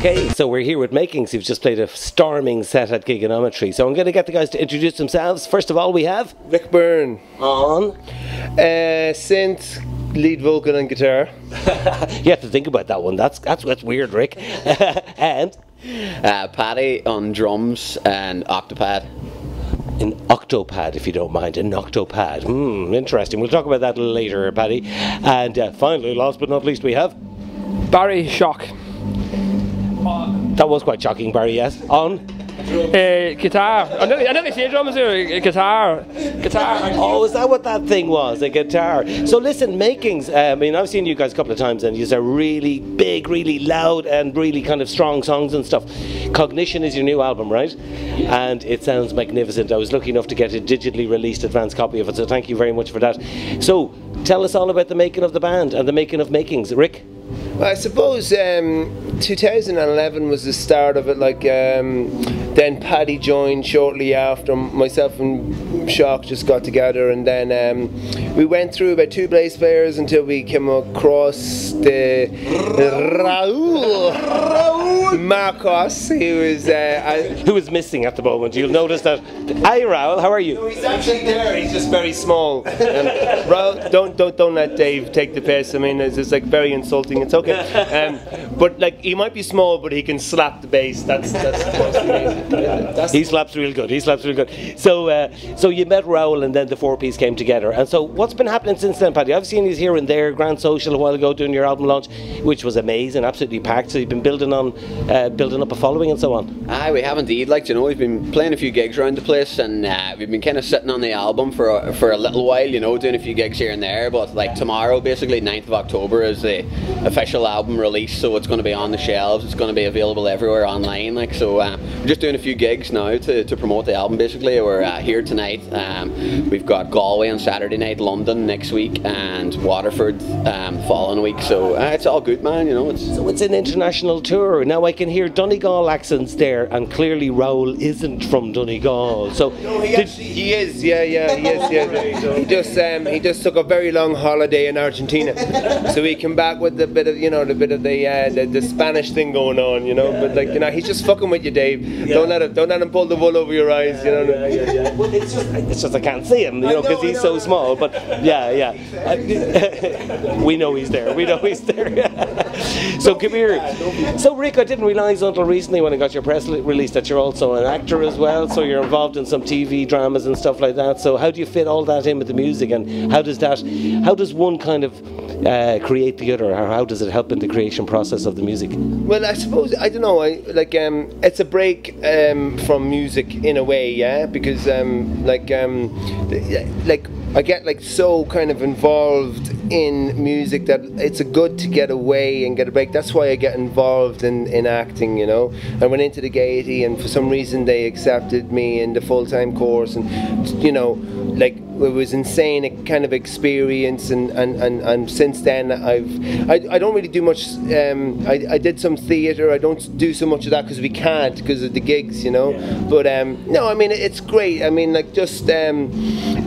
Okay, so we're here with Makings, who've just played a storming set at Gigonometry. So I'm going to get the guys to introduce themselves. First of all, we have Rick Byrne, on. uh, synth, lead vocal and guitar. You have to think about that one. That's that's that's weird, Rick. and Uh, Paddy on drums and Octopad. an octopad, if you don't mind, an octopad. Hmm, interesting. We'll talk about that later, Paddy. And uh, finally, last but not least, we have Barry Shock. That was quite shocking, Barry. Yes, on. Uh, guitar. I nearly, I nearly say drums there. uh, Guitar. Guitar. Oh, is that what that thing was? A guitar. So listen, makings. Uh, I mean, I've seen you guys a couple of times, and you are really big, really loud, and really kind of strong songs and stuff. Cognition is your new album, right? And it sounds magnificent. I was lucky enough to get a digitally released advance copy of it, so thank you very much for that. So, tell us all about the making of the band and the making of makings, Rick. Well, I suppose um, 2011 was the start of it. Like um, then Paddy joined shortly after. Myself and Shock just got together, and then um, we went through about two bass players until we came across the Raul Marcos, who was. Uh, I, Who is missing at the moment? You'll notice that. Hi, Raoul. How are you? He's actually there. He's just very small. And Raul, don't don't don't let Dave take the piss. I mean, it's just like very insulting. It's okay. Um, but like he might be small, but he can slap the bass. That's that's. that's, that's He slaps real good. He slaps real good. So, uh, so you met Raoul, and then the four piece came together. And so, what's been happening since then, Paddy? I've seen you here and there, Grand Social a while ago, doing your album launch, which was amazing, absolutely packed. So you've been building on, uh, building up a following and so on. Aye, we have indeed. Like you know, we've been playing a few gigs around the place, and uh, we've been kind of sitting on the album for a, for a little while. You know, doing a few gigs here and there. But like tomorrow, basically 9th of October, is the official album release. So it's going to be on the shelves. It's going to be available everywhere online. Like so, uh, we're just doing a few gigs now to, to promote the album. Basically, we're uh, here tonight. Um, we've got Galway on Saturday night, London next week, and Waterford um, following week. So uh, it's all good, man. You know, it's So it's an international tour. Now I can hear Donegal accents there, and clearly Raoul isn't from Donegal. So, he, actually, he is, yeah, yeah, he is, yeah. He just, um, he just took a very long holiday in Argentina, so he came back with a bit of, you know, the bit of the, uh, the, the Spanish thing going on, you know. but like, you know, he's just fucking with you, Dave. Don't let him, don't let him pull the wool over your eyes, you know. Well, it's just, it's just I can't see him, you know, know, because he's know, so small. But yeah, yeah, we know he's there. We know he's there. so come here. So Rick, I didn't realise until recently when I got your press release that you're also an actor as well. So you're involved in some TV dramas and stuff like that. So how do you fit all that in with the music, and how does that, how does one kind of uh, create the other, or how does it help in the creation process of the music? Well, I suppose I don't know. I like um, it's a break um, from music in a way, yeah, because um, like um, like I get like so kind of involved in music that it's a good to get away and get a break. That's why I get involved in, in acting, you know. I went into the Gaiety, and for some reason they accepted me in the full time course, and you know, like it was insane a kind of experience and, and, and, and since then I've I, I don't really do much um, I, I did some theatre I don't do so much of that because we can't because of the gigs you know? But um, no I mean it's great. I mean like just um,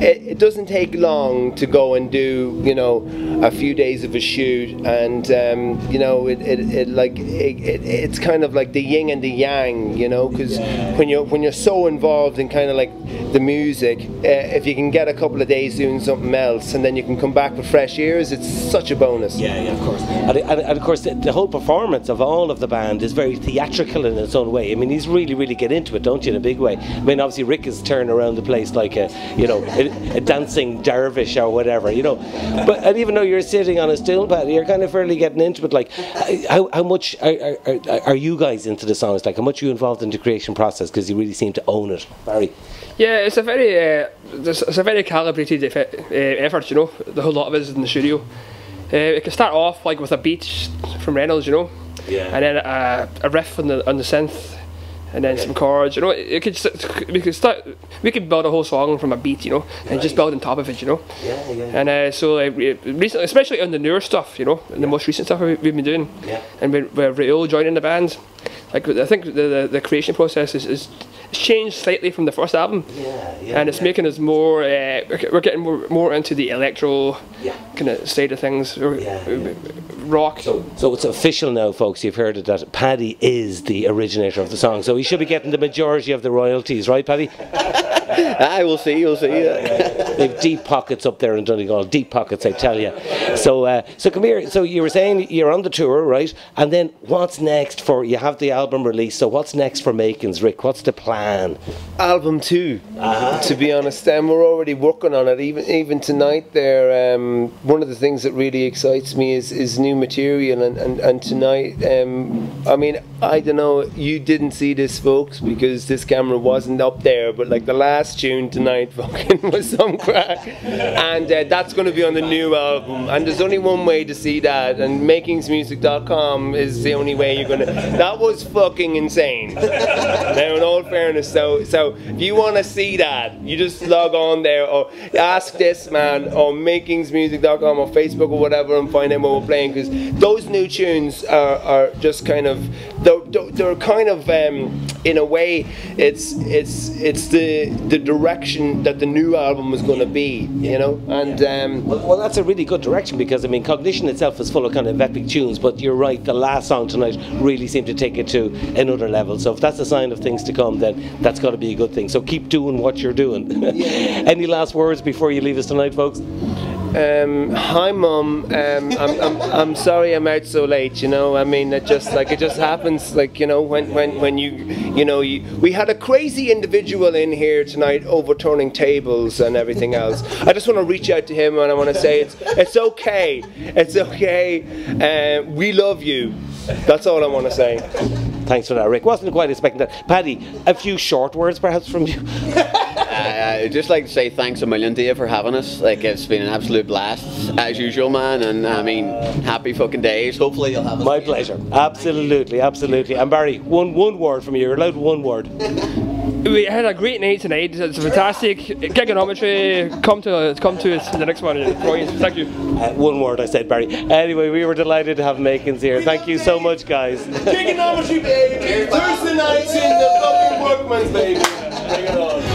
it, it doesn't take long to go and do you know a few days of a shoot and um, you know it, it, it like it, it, it's kind of like the yin and the yang you know? Because when you're when you're so involved in kind of like the music uh, if you can get a couple of days doing something else and then you can come back with fresh ears it's such a bonus Yeah, yeah, of course. And, and, and of course, the, the whole performance of all of the band is very theatrical in its own way. I mean, he's really, really get into it, don't you, in a big way? I mean, obviously, Rick is turning around the place like a, you know, a, a dancing dervish or whatever, you know. But and even though you're sitting on a stool pad, you're kind of fairly getting into it. Like, how, how much are, are, are you guys into the songs? Like, how much are you involved in the creation process? Because you really seem to own it, Barry. Yeah, it's a very, uh, it's a very calibrated effe- uh, effort. You know, the whole lot of it is in the studio. Uh, it can start off like with a beat from Reynolds, you know, Yeah. and then a, a riff on the on the synth, and then some chords. You know, it, could we could start we could build a whole song from a beat, you know, and just build on top of it, you know. Yeah, yeah. And uh, so uh, recently, especially on the newer stuff, you know, and the most recent stuff we- we've been doing, Yeah. and with, with Raoul joining the band, like I think the the, the creation process is, is changed slightly from the first album, Yeah, yeah, and it's yeah. making us more. Uh, we're getting more, more into the electro Yeah. kind of side of things. Yeah, yeah. rock. So it's official now, folks. You've heard it that Paddy is the originator of the song. So he should be getting the majority of the royalties, right, Paddy? I will see, you'll see. They've deep pockets up there in Donegal. Deep pockets, I tell you. So, uh, so come here. So you were saying you're on the tour, right? And then what's next for? You have the album released. So what's next for Makings, Rick? What's the plan? album 2 to be honest and we're already working on it even even tonight there um, one of the things that really excites me is, is new material and, and, and tonight um, I mean I don't know you didn't see this folks because this camera wasn't up there but like the last tune tonight fucking was some crack. And uh, that's going to be on the new album. And there's only one way to see that and makingsmusic.com is the only way you're gonna that was fucking insane. Now in all fairness so so if you want to see that you just log on there or ask this man on makingsmusic.com or facebook or whatever and find out what we're playing because those new tunes are, are just kind of they're- they're kind of um, in a way it's it's it's the the direction that the new album is going to be you know and um, Well, well, that's a really good direction because I mean, Cognition itself is full of kind of epic tunes, but you're right. The last song tonight really seemed to take it to another level. So if that's a sign of things to come, then that's got to be a good thing. So keep doing what you're doing. Any last words before you leave us tonight, folks? Um, hi, mum. Um, I'm, I'm, I'm sorry I'm out so late. You know, I mean, it just like it just happens. Like you know, when when when you you know, you, we had a crazy individual in here tonight overturning tables and everything else. I just want to reach out to him and I want to say it's it's okay. It's okay. Uh, we love you. That's all I want to say. Thanks for that, Rick. Wasn't quite expecting that. Paddy, a few short words perhaps from you. I'd just like to say thanks a million to you for having us. Like it's been an absolute blast as usual, man. And I mean, happy fucking days. Hopefully you'll have us. My again. pleasure. Absolutely, absolutely. And Barry, one one word from you. You're allowed one word. We had a great night tonight. It's a fantastic. Gigonometry. Come to us, come to us the next one. Thank you. Uh, one word, I said, Barry. Anyway, we were delighted to have Makings here. Thank you so much, guys. Trigonometry, baby. Thursday nights in the fucking workman's, baby. Bring it on.